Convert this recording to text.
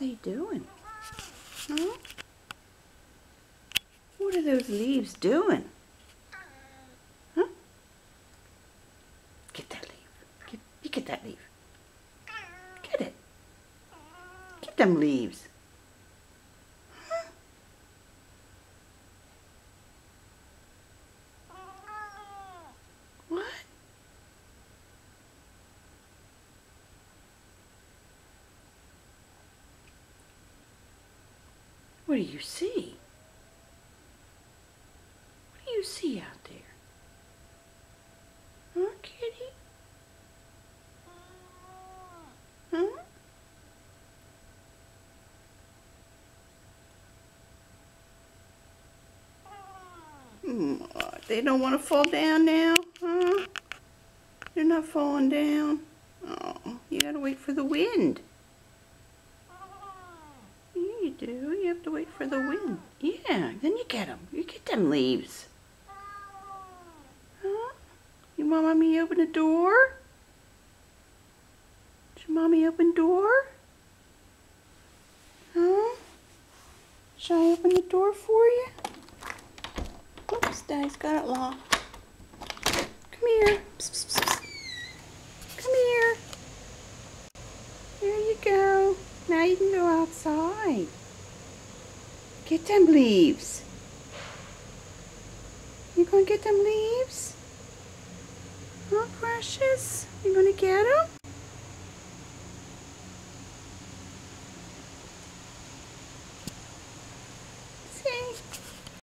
they doing? Huh? What are those leaves doing? Huh? Get that leaf. Get, you get that leaf. Get it. Get them leaves. Huh? What? What do you see? What do you see out there? Huh, kitty? Huh? Mm, uh, they don't want to fall down now, huh? They're not falling down. Oh, you gotta wait for the wind. Yeah, you do. Have to wait for the wind. Yeah, then you get them. You get them leaves. Huh? You want mommy open the door? Should mommy open door? Huh? Should I open the door for you? Oops, Daddy's got it locked. Come here. Psst, psst, psst. Come here. There you go. Now you can go outside. Get them leaves. You gonna get them leaves? Oh, precious. You gonna get them? See?